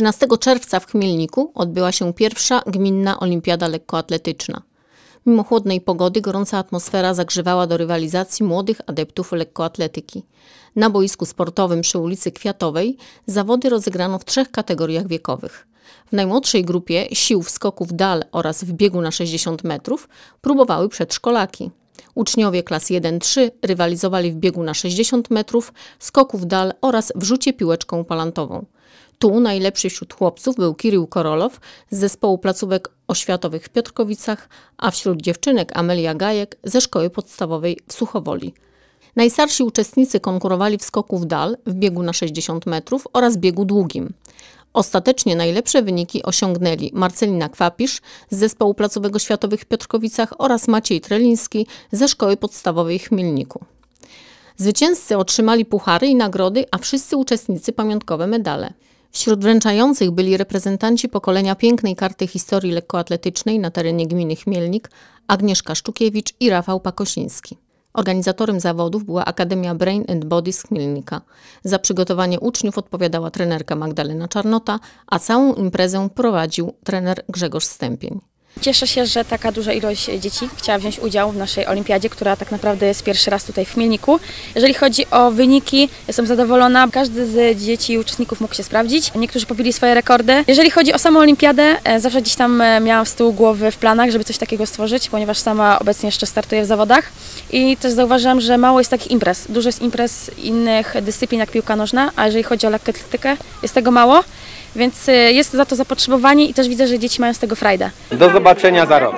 13 czerwca w Chmielniku odbyła się pierwsza gminna olimpiada lekkoatletyczna. Mimo chłodnej pogody gorąca atmosfera zagrzewała do rywalizacji młodych adeptów lekkoatletyki. Na boisku sportowym przy ulicy Kwiatowej zawody rozegrano w trzech kategoriach wiekowych. W najmłodszej grupie sił w skoku w dal oraz w biegu na 60 metrów próbowały przedszkolaki. Uczniowie klas 1-3 rywalizowali w biegu na 60 metrów, skoku w dal oraz w rzucie piłeczką palantową. Tu najlepszy wśród chłopców był Kirill Korolow z zespołu placówek oświatowych w Piotrkowicach, a wśród dziewczynek Amelia Gajek ze szkoły podstawowej w Suchowoli. Najstarsi uczestnicy konkurowali w skoku w dal, w biegu na 60 metrów oraz biegu długim. Ostatecznie najlepsze wyniki osiągnęli Marcelina Kwapisz z zespołu placówek oświatowych w Piotrkowicach oraz Maciej Treliński ze szkoły podstawowej w Chmielniku. Zwycięzcy otrzymali puchary i nagrody, a wszyscy uczestnicy pamiątkowe medale. Wśród wręczających byli reprezentanci pokolenia pięknej karty historii lekkoatletycznej na terenie gminy Chmielnik, Agnieszka Sztukiewicz i Rafał Pakosiński. Organizatorem zawodów była Akademia Brain and Body z Chmielnika. Za przygotowanie uczniów odpowiadała trenerka Magdalena Czarnota, a całą imprezę prowadził trener Grzegorz Stępień. Cieszę się, że taka duża ilość dzieci chciała wziąć udział w naszej olimpiadzie, która tak naprawdę jest pierwszy raz tutaj w Chmielniku. Jeżeli chodzi o wyniki, jestem zadowolona. Każdy z dzieci i uczestników mógł się sprawdzić. Niektórzy pobili swoje rekordy. Jeżeli chodzi o samą olimpiadę, e, zawsze gdzieś tam e, miałam z tyłu głowy w planach, żeby coś takiego stworzyć, ponieważ sama obecnie jeszcze startuję w zawodach. I też zauważyłam, że mało jest takich imprez. Dużo jest imprez innych dyscyplin jak piłka nożna, a jeżeli chodzi o lekkoatletykę, jest tego mało. Więc y, jest za to zapotrzebowanie i też widzę, że dzieci mają z tego frajdę. Do zobaczenia za rok.